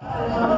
Música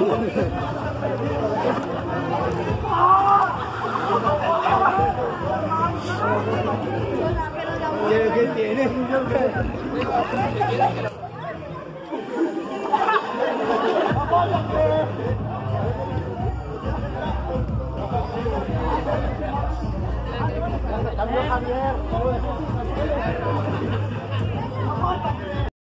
đúng không cái tiền đi. Hãy subscribe cho kênh Ghiền Mì Gõ Để không bỏ lỡ những video hấp dẫn